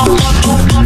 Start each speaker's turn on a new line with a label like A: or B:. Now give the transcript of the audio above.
A: Oh, oh, oh, oh.